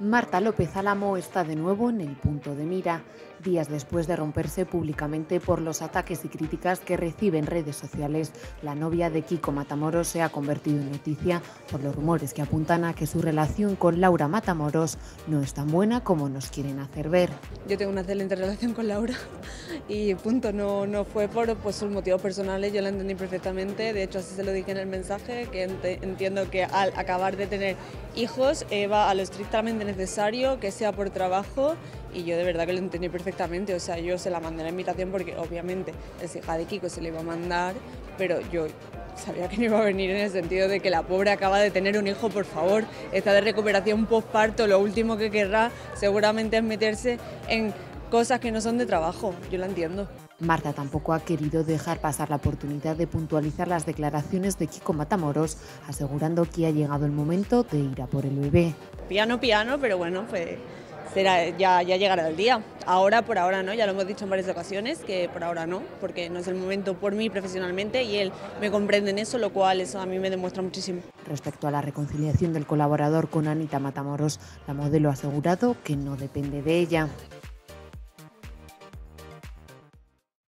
Marta López Álamo está de nuevo en el punto de mira, días después de romperse públicamente por los ataques y críticas que recibe en redes sociales. La novia de Kiko Matamoros se ha convertido en noticia por los rumores que apuntan a que su relación con Laura Matamoros no es tan buena como nos quieren hacer ver. Yo tengo una excelente relación con Laura y punto, no, no fue por pues, motivos personales, yo la entendí perfectamente, de hecho así se lo dije en el mensaje, que entiendo que al acabar de tener hijos eh, va a lo estrictamente necesario, que sea por trabajo y yo de verdad que lo entendí perfectamente, o sea, yo se la mandé la invitación porque obviamente es hija de Kiko, se le iba a mandar, pero yo sabía que no iba a venir en el sentido de que la pobre acaba de tener un hijo, por favor, está de recuperación postparto, lo último que querrá seguramente es meterse en cosas que no son de trabajo, yo la entiendo. Marta tampoco ha querido dejar pasar la oportunidad de puntualizar las declaraciones de Kiko Matamoros, asegurando que ha llegado el momento de ir a por el bebé. Piano, piano, pero bueno, pues será, ya, llegará el día. Ahora, por ahora no, ya lo hemos dicho en varias ocasiones, que por ahora no, porque no es el momento por mí profesionalmente y él me comprende en eso, lo cual eso a mí me demuestra muchísimo. Respecto a la reconciliación del colaborador con Anita Matamoros, la modelo ha asegurado que no depende de ella.